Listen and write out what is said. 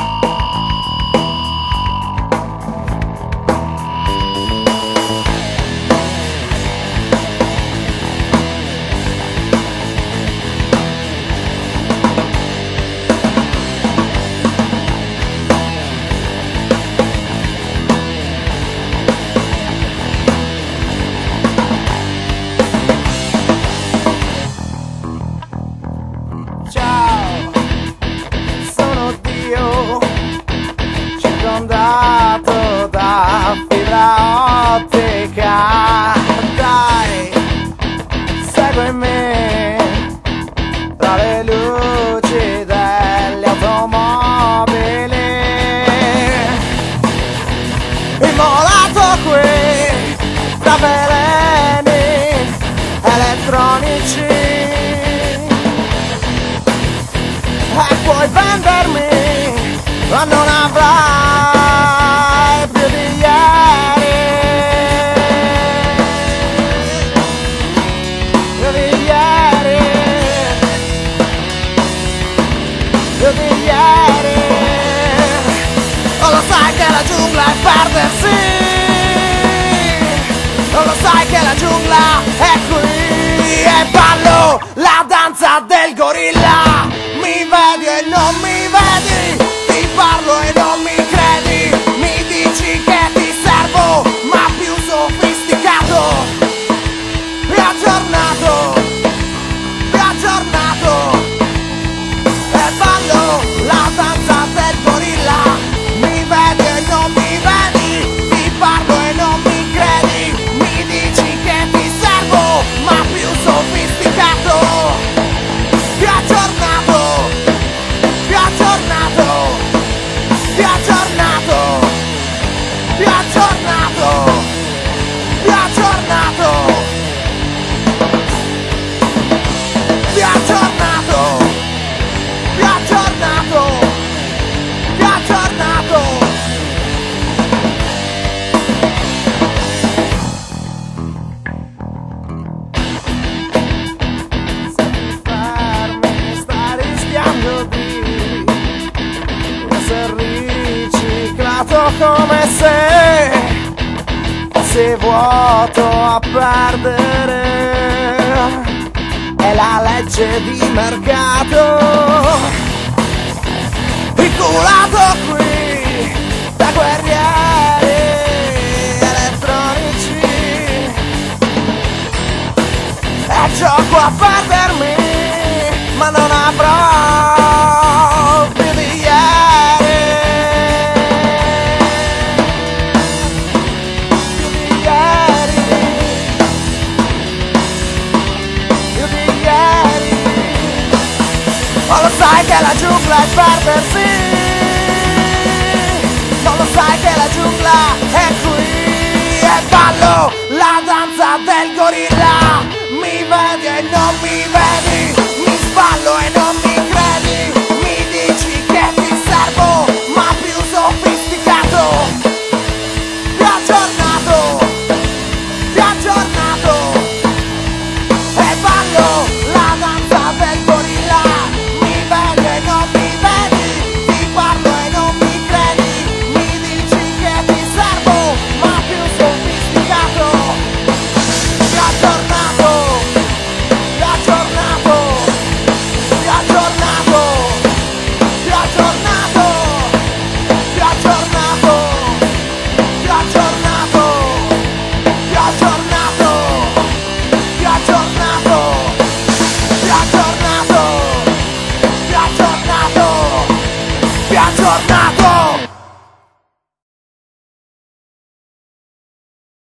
Bye. Ma non avrai più di ieri. Più di ieri. Più di ieri. Non lo sai che la giungla è perdersi. Non lo sai che la giungla è qui e ballo la danza del gorilla. Come se fossi vuoto a perdere. È la legge di mercato. Inculato qui da guerrieri elettronici. E gioco a perdermi ma non avrò sai che la giungla è perdersi Non lo sai che la giungla è qui. E ballo la danza del gorilla